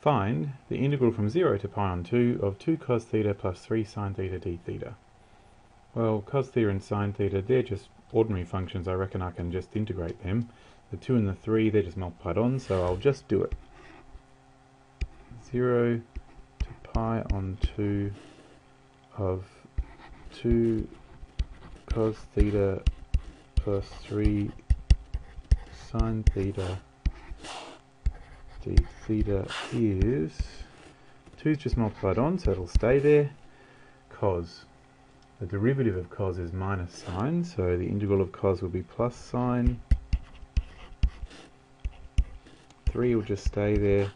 Find the integral from 0 to pi on 2 of 2 cos theta plus 3 sine theta d theta. Well, cos theta and sine theta, they're just ordinary functions. I reckon I can just integrate them. The 2 and the 3, they're just multiplied on, so I'll just do it. 0 to pi on 2 of 2 cos theta plus 3 sine theta d theta is 2 is just multiplied on, so it'll stay there. Cos. The derivative of cos is minus sine, so the integral of cos will be plus sine. 3 will just stay there.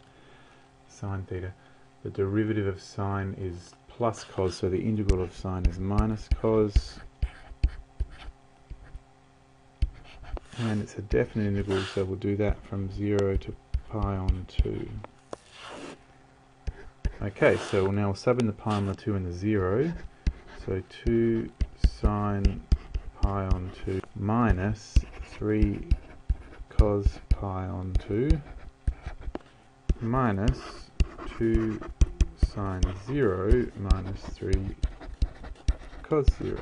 Sine theta. The derivative of sine is plus cos, so the integral of sine is minus cos. And it's a definite integral, so we'll do that from 0 to pi on 2. Okay, so we'll now sub in the pi on the 2 and the 0. So 2 sine pi on 2 minus 3 cos pi on 2 minus 2 sine 0 minus 3 cos 0.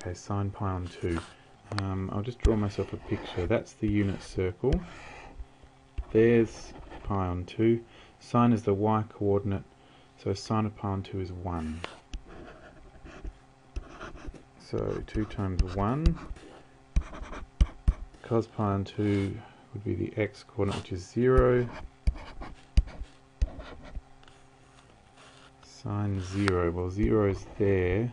Okay, sine pi on 2. Um, I'll just draw myself a picture. That's the unit circle. There's pi on 2. Sine is the y coordinate, so sine of pi on 2 is 1. So 2 times 1. Cos pi on 2 would be the x coordinate, which is 0. Sine 0, well 0 is there.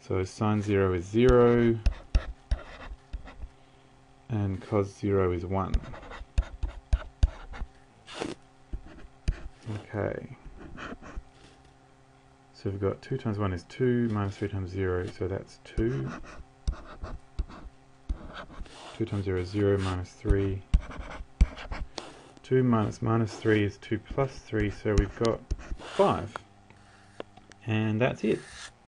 So sine 0 is 0 and cos 0 is 1. Okay. So we've got 2 times 1 is 2, minus 3 times 0, so that's 2. 2 times 0 is 0, minus 3. 2 minus minus 3 is 2 plus 3, so we've got 5. And that's it.